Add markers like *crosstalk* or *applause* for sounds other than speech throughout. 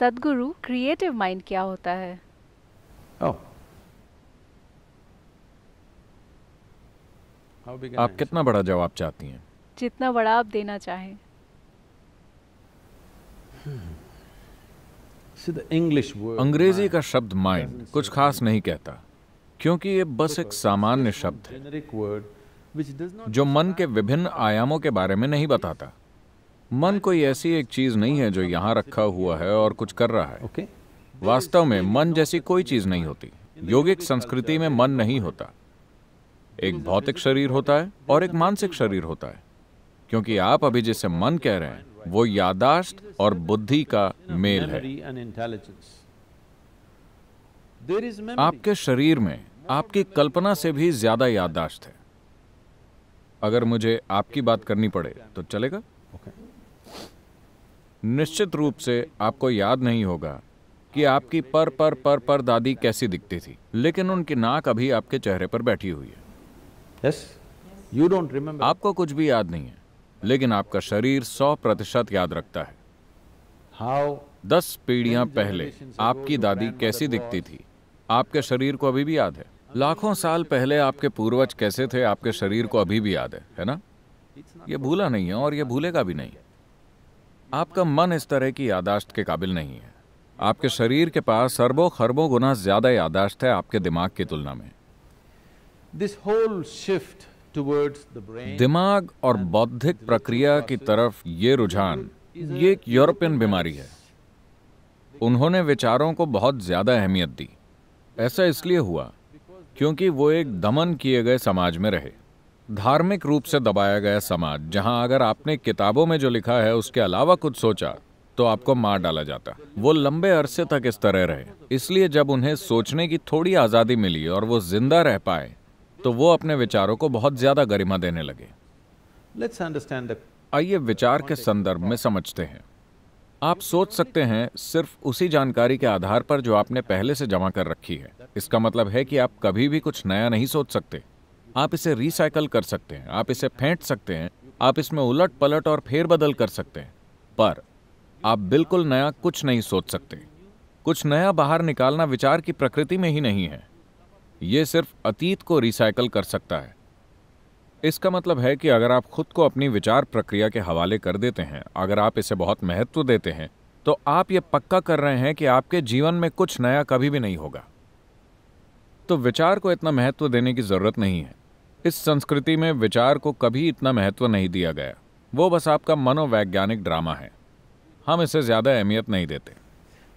सदगुरु creative mind क्या होता है? Oh. आप कितना बड़ा जवाब चाहती हैं? जितना बड़ा आप देना चाहें। See the अंग्रेज़ी का शब्द माइंड कुछ खास नहीं कहता क्योंकि ये बस एक सामान्य शब्द है जो मन के विभिन्न आयामों के बारे में नहीं बताता। मन कोई ऐसी एक चीज़ नहीं है जो यहाँ रखा हुआ है और कुछ कर रहा है। Okay. वास्तव में मन जैसी कोई चीज़ नहीं होती। योगिक संस्कृति में मन नहीं होता। एक भौतिक शरीर होता है और एक मानसिक शरीर होता है। क्योंकि आप अभी जिसे मन कह रहे हैं वो यादाश्त और बुद्धि का मेल है। आपके शरीर में आपकी कल्पना से भी ज़्यादा याददाश्त है। अगर मुझे आपकी बात करनी पड़े तो चलेगा? Okay. निश्चित रूप से आपको याद नहीं होगा कि आपकी पर पर पर पर दादी कैसी दिखती थी लेकिन उनकी नाक अभी आपके चेहरे पर बैठी हुई है। Yes? You don't remember. आपको कुछ भी याद नहीं है लेकिन आपका शरीर सौ प्रतिशत याद रखता है। How दस पीढ़ियाँ पहले आपकी दादी कैसी दिखती थी आपके शरीर को अभी भी याद है। लाखों साल पहले आपके पूर्वज कैसे थे आपके शरीर को अभी भी याद है है ना? ये भूला नहीं है और ये भूलेगा भी नहीं। आपका मन इस तरह की यादाश्त के काबिल नहीं है। आपके शरीर के पास अरबों खरबों गुना ज़्यादा यादाश्त है आपके दिमाग की तुलना में। Towards the brain दिमाग और बौद्धिक प्रक्रिया की तरफ़ ये रुझान ये एक यूरोपियन बीमारी है। उन्होंने विचारों को बहुत ज़्यादा अहमियत दी। ऐसा इसलिए हुआ क्योंकि वो एक दमन किए गए समाज में रहे। धार्मिक रूप से दबाया गया समाज जहाँ अगर आपने किताबों में जो लिखा है उसके अलावा कुछ सोचा तो आपको मार डाला जाता। वो लंबे अरसे तक इस तरह रहे। इसलिए जब उन्हें सोचने की थोड़ी आज़ादी मिली और वो ज़िंदा रह पाए तो वो अपने विचारों को बहुत ज़्यादा गरिमा देने लगे। आइए विचार के संदर्भ में समझते हैं। आप सोच सकते हैं सिर्फ़ उसी जानकारी के आधार पर जो आपने पहले से जमा कर रखी है। इसका मतलब है कि आप कभी भी कुछ नया नहीं सोच सकते। आप इसे रिसाइकल कर सकते हैं, आप इसे फेंट सकते हैं, आप इसमें उलट पलट और फेरबदल कर सकते हैं। पर, आप बिल्कुल नया कुछ नहीं सोच सकते। कुछ नया बाहर निकालना विचार की प्रकृति में ही नहीं है। ये सिर्फ़ अतीत को रिसाइकल कर सकता है। इसका मतलब है कि अगर आप खुद को अपनी विचार प्रक्रिया के हवाले कर देते हैं, अगर आप इसे बहुत महत्व देते हैं तो आप ये पक्का कर रहे हैं कि आपके जीवन में कुछ नया कभी भी नहीं होगा। तो विचार को इतना महत्व देने की ज़रूरत नहीं है। इस संस्कृति में विचार को कभी इतना महत्व नहीं दिया गया। वो बस आपका मनोवैज्ञानिक ड्रामा है। हम इसे ज़्यादा अहमियत नहीं देते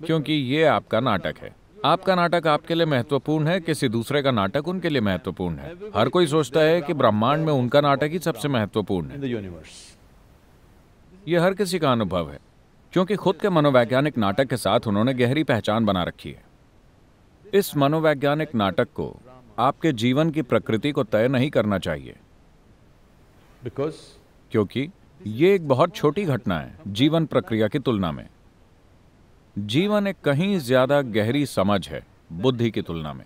क्योंकि ये आपका नाटक है। आपका नाटक आपके लिए महत्वपूर्ण है किसी दूसरे का नाटक उनके लिए महत्वपूर्ण है। हर कोई सोचता है कि ब्रह्मांड में उनका नाटक ही सबसे महत्वपूर्ण है। यह हर किसी का अनुभव है क्योंकि खुद के मनोवैज्ञानिक नाटक के साथ उन्होंने गहरी पहचान बना रखी है। इस मनोवैज्ञानिक नाटक को आपके जीवन की प्रकृति को तय नहीं करना चाहिए। बिकॉज़ क्योंकि ये एक बहुत छोटी घटना है जीवन प्रक्रिया की तुलना में। जीवन एक कहीं ज़्यादा गहरी समझ है बुद्धि की तुलना में।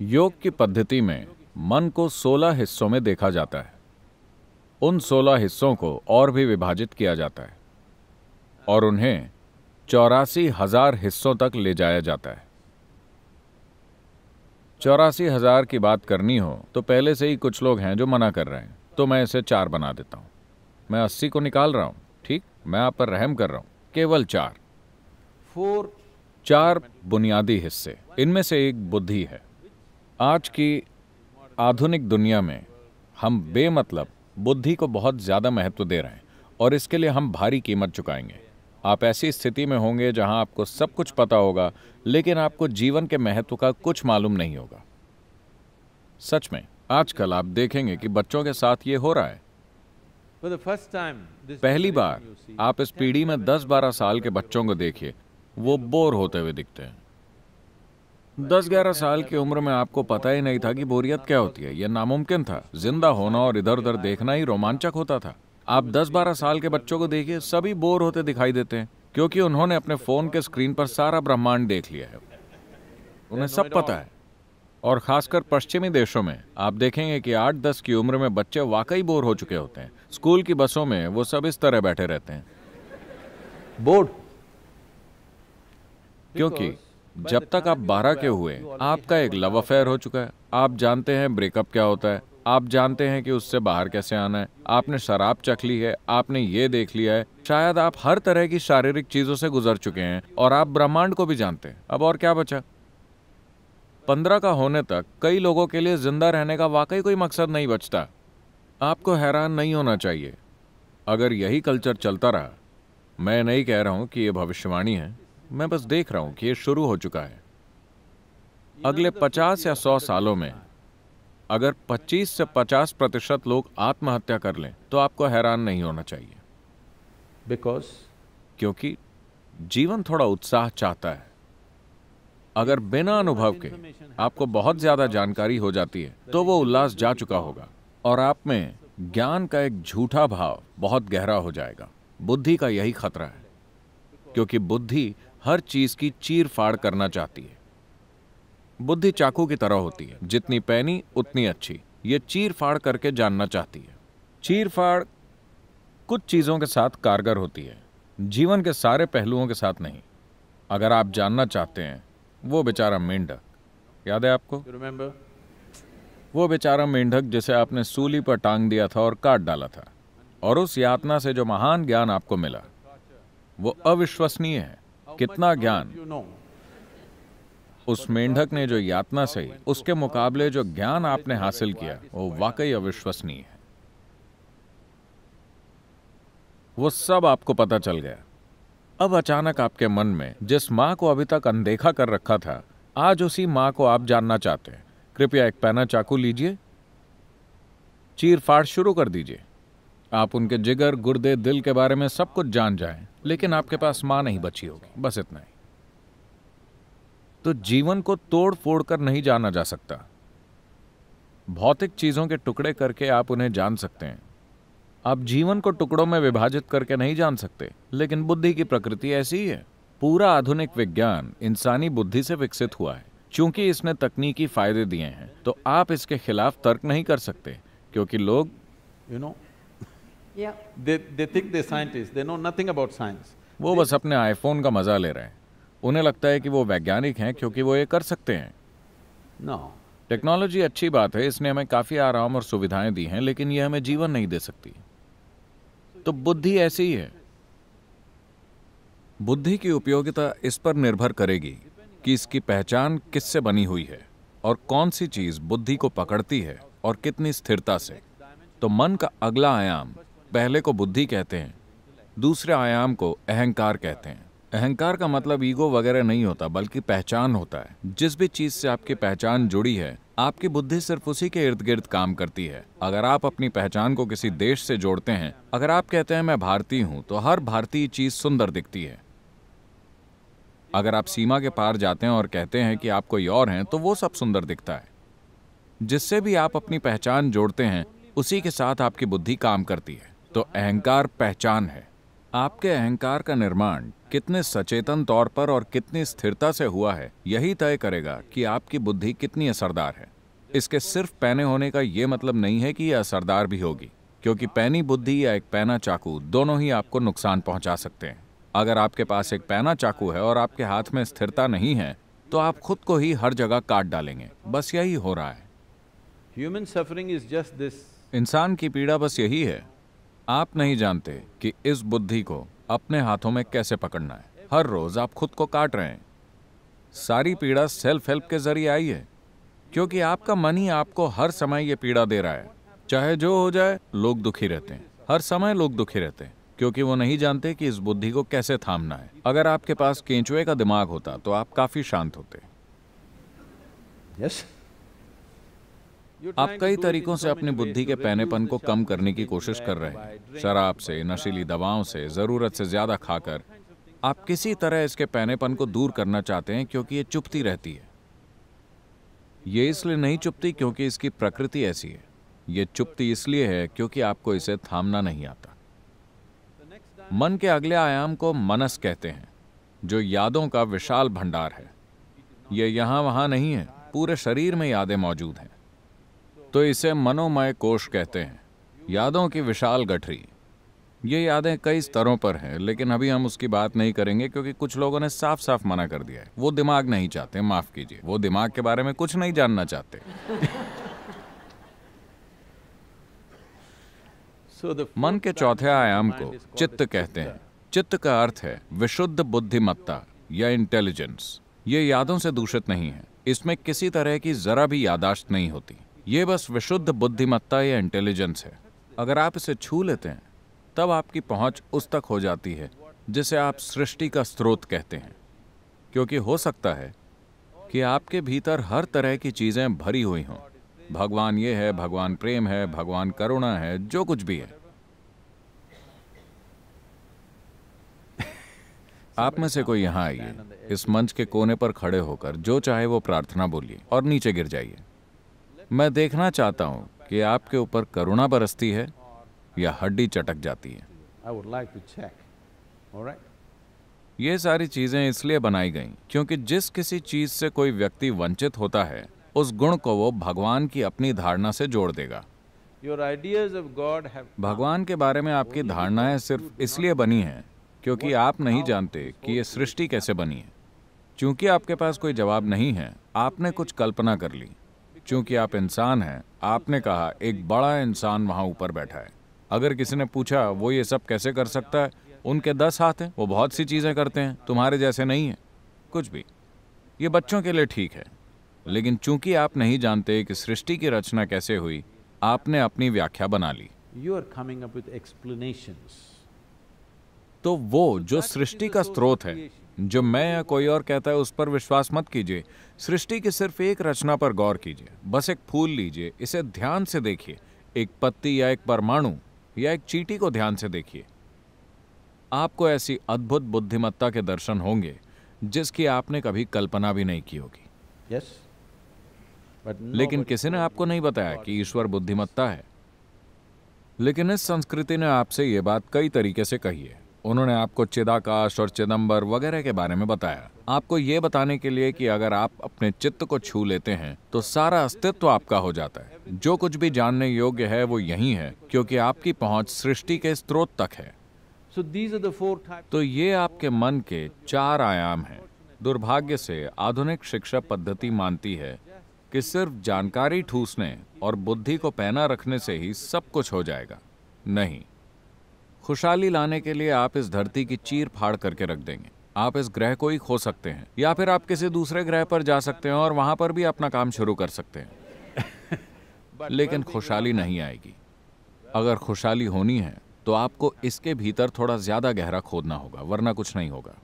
योग की पद्धति में मन को 16 हिस्सों में देखा जाता है। उन 16 हिस्सों को और भी विभाजित किया जाता है और उन्हें चौरासी हज़ार हिस्सों तक ले जाया जाता है। चौरासी हज़ार की बात करनी हो तो पहले से ही कुछ लोग हैं जो मना कर रहे हैं। तो मैं इसे चार बना देता हूँ। मैं अस्सी को निकाल रहा हूँ ठीक? मैं आप पर रहम कर रहा हूँ। केवल चार। फोर। चार बुनियादी हिस्से। इनमें से एक बुद्धि है। आज की आधुनिक दुनिया में हम बेमतलब बुद्धि को बहुत ज़्यादा महत्व दे रहे हैं और इसके लिए हम भारी कीमत चुकाएँगे। आप ऐसी स्थिति में होंगे जहाँ आपको सब कुछ पता होगा लेकिन आपको जीवन के महत्व का कुछ मालूम नहीं होगा। सच में आजकल आप देखेंगे कि बच्चों के साथ ये हो रहा है। पहली बार आप इस पीढ़ी में 10-12 साल के बच्चों को देखिए वो बोर होते हुए दिखते हैं। 10-11 साल की उम्र में आपको पता ही नहीं था कि बोरियत क्या होती है। यह नामुमकिन था ज़िंदा होना और इधर उधर देखना ही रोमांचक होता था। आप 10-12 साल के बच्चों को देखिए, सभी बोर होते दिखाई देते हैं, क्योंकि उन्होंने अपने फ़ोन के स्क्रीन पर सारा ब्रह्मांड देख लिया है। उन्हें सब पता है। और खासकर पश्चिमी देशों में, आप देखेंगे कि आठ दस की उम्र में बच्चे वाकई बोर हो चुके होते हैं। स्कूल की बसों में वो सब इस तरह बैठे रहते हैं। bored. क्योंकि जब तक आप बारह के हुए, आपका एक लव अफेयर हो चुका है। आप जानते हैं ब्रेकअप क्या होता है। आप जानते हैं कि उससे बाहर कैसे आना है। आपने शराब चख ली है, आपने ये देख लिया है। शायद आप हर तरह की शारीरिक चीज़ों से गुजर चुके हैं और आप ब्रह्मांड को भी जानते हैं। अब और क्या बचा? पंद्रह का होने तक कई लोगों के लिए ज़िंदा रहने का वाकई कोई मकसद नहीं बचता। आपको हैरान नहीं होना चाहिए। अगर यही कल्चर चलता रहा, मैं नहीं कह रहा हूँ कि यह भविष्यवाणी है। मैं बस देख रहा हूँ कि यह शुरू हो चुका है। अगले 50 या सौ सालों में अगर 25 से 50 प्रतिशत लोग आत्महत्या कर लें तो आपको हैरान नहीं होना चाहिए। बिकॉज़ क्योंकि जीवन थोड़ा उत्साह चाहता है। अगर बिना अनुभव के आपको बहुत ज़्यादा जानकारी हो जाती है तो वो उल्लास जा चुका होगा और आप में ज्ञान का एक झूठा भाव बहुत गहरा हो जाएगा। बुद्धि का यही खतरा है क्योंकि बुद्धि हर चीज़ की चीर फाड़ करना चाहती है। बुद्धि चाकू की तरह होती है। जितनी पैनी उतनी अच्छी। ये चीर फाड़ करके जानना चाहती है। चीर फाड़ कुछ चीज़ों के साथ कारगर होती है। जीवन के सारे पहलुओं के साथ नहीं। अगर आप जानना चाहते हैं वो बेचारा मेंढक। याद है आपको? Remember? वो बेचारा मेंढक जिसे आपने सूली पर टांग दिया था और काट डाला था। और उस यातना से जो महान ज्ञान आपको मिला वो अविश्वसनीय है। कितना ज्ञान. उस मेंढक ने जो यातना सही, उसके मुकाबले जो ज्ञान आपने हासिल किया, वो वाकई अविश्वसनीय है। वो सब आपको पता चल गया। अब अचानक आपके मन में जिस माँ को अभी तक अनदेखा कर रखा था, आज उसी माँ को आप जानना चाहते हैं। कृपया एक पैना चाकू लीजिए। चीर फाड़ शुरू कर दीजिए। आप उनके जिगर, गुर्दे, दिल के बारे में सब कुछ जान जाएँ, लेकिन आपके पास माँ नहीं बची होगी। बस इतना ही। तो जीवन को तोड़ फोड़ कर नहीं जाना जा सकता। भौतिक चीज़ों के टुकड़े करके आप उन्हें जान सकते हैं। आप जीवन को टुकड़ों में विभाजित करके नहीं जान सकते लेकिन बुद्धि की प्रकृति ऐसी ही है। पूरा आधुनिक विज्ञान इंसानी बुद्धि से विकसित हुआ है। क्योंकि इसने तकनीकी फ़ायदे दिए हैं तो आप इसके खिलाफ तर्क नहीं कर सकते क्योंकि लोग know, Yeah. they, they think they're scientists, they know nothing about वो बस अपने आईफोन का मज़ा ले रहे हैं। उन्हें लगता है कि वो वैज्ञानिक हैं क्योंकि वो ये कर सकते हैं। No. टेक्नोलॉजी अच्छी बात है इसने हमें काफ़ी आराम और सुविधाएँ दी हैं लेकिन ये हमें जीवन नहीं दे सकती। तो बुद्धि ऐसी ही है। बुद्धि की उपयोगिता इस पर निर्भर करेगी कि इसकी पहचान किससे बनी हुई है और कौन सी चीज़ बुद्धि को पकड़ती है और कितनी स्थिरता से। तो मन का अगला आयाम पहले को बुद्धि कहते हैं दूसरे आयाम को अहंकार कहते हैं। अहंकार का मतलब ईगो वगैरह नहीं होता, बल्कि पहचान होता है। जिस भी चीज़ से आपकी पहचान जुड़ी है, आपकी बुद्धि सिर्फ़ उसी के इर्द गिर्द काम करती है। अगर आप अपनी पहचान को किसी देश से जोड़ते हैं, अगर आप कहते हैं, मैं भारतीय हूँ तो हर भारतीय चीज़ सुंदर दिखती है। अगर आप सीमा के पार जाते हैं और कहते हैं कि आप कोई और हैं तो वो सब सुंदर दिखता है। जिससे भी आप अपनी पहचान जोड़ते हैं, उसी के साथ आपकी बुद्धि काम करती है। तो अहंकार पहचान है। आपके अहंकार का निर्माण कितने सचेतन तौर पर और कितनी स्थिरता से हुआ है यही तय करेगा कि आपकी बुद्धि कितनी असरदार है। इसके सिर्फ़ पैने होने का यह मतलब नहीं है कि यह असरदार भी होगी क्योंकि पैनी बुद्धि या एक पैना चाकू दोनों ही आपको नुकसान पहुँचा सकते हैं। अगर आपके पास एक पैना चाकू है और आपके हाथ में स्थिरता नहीं है तो आप खुद को ही हर जगह काट डालेंगे। बस यही हो रहा है। Human suffering is just this. इंसान की पीड़ा बस यही है आप नहीं जानते कि इस बुद्धि को अपने हाथों में कैसे पकड़ना है। हर रोज आप खुद को काट रहे हैं। सारी पीड़ा सेल्फ हेल्प के ज़रिए आई है, क्योंकि आपका मन ही आपको हर समय ये पीड़ा दे रहा है। चाहे जो हो जाए, लोग दुखी रहते हैं। हर समय लोग दुखी रहते हैं, क्योंकि वो नहीं जानते कि इस बुद्धि को कैसे थामना है। अगर आपके पास केंचुए का दिमाग होता तो आप काफ़ी शांत होते। Yes? आप कई तरीकों से अपनी बुद्धि के पैनेपन को कम करने की कोशिश कर रहे हैं। शराब से नशीली दवाओं से ज़रूरत से ज़्यादा खाकर आप किसी तरह इसके पैनेपन को दूर करना चाहते हैं क्योंकि ये चुपती रहती है। ये इसलिए नहीं चुपती क्योंकि इसकी प्रकृति ऐसी है। ये चुपती इसलिए है क्योंकि आपको इसे थामना नहीं आता। मन के अगले आयाम को मनस कहते हैं जो यादों का विशाल भंडार है। ये यहाँ वहाँ नहीं है पूरे शरीर में यादें मौजूद हैं। तो इसे मनोमय कोश कहते हैं। यादों की विशाल गठरी। ये यादें कई स्तरों पर हैं, लेकिन अभी हम उसकी बात नहीं करेंगे क्योंकि कुछ लोगों ने साफ़ साफ़ मना कर दिया है। वो दिमाग नहीं चाहते, माफ़ कीजिए। वो दिमाग के बारे में कुछ नहीं जानना चाहते। मन के चौथे आयाम को चित्त कहते हैं। चित्त का अर्थ है विशुद्ध बुद्धिमत्ता या इंटेलिजेंस ये यादों से दूषित नहीं है। इसमें किसी तरह की जरा भी यादाश्त नहीं होती। ये बस विशुद्ध बुद्धिमत्ता या इंटेलिजेंस है। अगर आप इसे छू लेते हैं, तब आपकी पहुँच उस तक हो जाती है, जिसे आप सृष्टि का स्रोत कहते हैं। क्योंकि हो सकता है कि आपके भीतर हर तरह की चीज़ें भरी हुई हों। भगवान ये है, भगवान प्रेम है, भगवान करुणा है, जो कुछ भी है। आप में से कोई यहाँ आइए, इस मंच के कोने पर खड़े होकर जो चाहे वो प्रार्थना बोलिए और नीचे गिर जाइए। मैं देखना चाहता हूँ कि आपके ऊपर करुणा बरसती है या हड्डी चटक जाती है. ये सारी चीज़ें इसलिए बनाई गईं क्योंकि जिस किसी चीज़ से कोई व्यक्ति वंचित होता है उस गुण को वो भगवान की अपनी धारणा से जोड़ देगा। भगवान के बारे में आपकी धारणाएँ सिर्फ़ इसलिए बनी हैं क्योंकि आप नहीं जानते कि ये सृष्टि कैसे बनी है। क्योंकि आपके पास कोई जवाब नहीं है आपने कुछ कल्पना कर ली। क्योंकि आप इंसान हैं आपने कहा एक बड़ा इंसान वहाँ ऊपर बैठा है। अगर किसी ने पूछा वो ये सब कैसे कर सकता है? उनके दस हाथ हैं वो बहुत सी चीज़ें करते हैं तुम्हारे जैसे नहीं है। कुछ भी। ये बच्चों के लिए ठीक है। लेकिन चूँकि आप नहीं जानते कि सृष्टि की रचना कैसे हुई आपने अपनी व्याख्या बना ली। You are coming up with explanations. तो वो जो सृष्टि का स्रोत है जो मैं या कोई और कहता है उस पर विश्वास मत कीजिए। सृष्टि की सिर्फ़ एक रचना पर गौर कीजिए। बस एक फूल लीजिए इसे ध्यान से देखिए। एक पत्ती या एक परमाणु या एक चीटी को ध्यान से देखिए। आपको ऐसी अद्भुत बुद्धिमत्ता के दर्शन होंगे जिसकी आपने कभी कल्पना भी नहीं की होगी। Yes? लेकिन किसी ने आपको नहीं बताया कि ईश्वर बुद्धिमत्ता है। लेकिन इस संस्कृति ने आपसे ये बात कई तरीके से कही है। उन्होंने आपको चिदाकाश और चिदम्बर वगैरह के बारे में बताया। आपको ये बताने के लिए कि अगर आप अपने चित्त को छू लेते हैं तो सारा अस्तित्व आपका हो जाता है। जो कुछ भी जानने योग्य है वो यही है क्योंकि आपकी पहुँच सृष्टि के स्रोत तक है. तो ये आपके मन के चार आयाम हैं। दुर्भाग्य से आधुनिक शिक्षा पद्धति मानती है कि सिर्फ़ जानकारी ठूसने और बुद्धि को पहना रखने से ही सब कुछ हो जाएगा। नहीं खुशहाली लाने के लिए आप इस धरती की चीर फाड़ करके रख देंगे। आप इस ग्रह को ही खो सकते हैं या फिर आप किसी दूसरे ग्रह पर जा सकते हैं और वहाँ पर भी अपना काम शुरू कर सकते हैं। *laughs* लेकिन खुशहाली नहीं आएगी। अगर खुशहाली होनी है तो आपको इसके भीतर थोड़ा ज़्यादा गहरा खोदना होगा वरना कुछ नहीं होगा।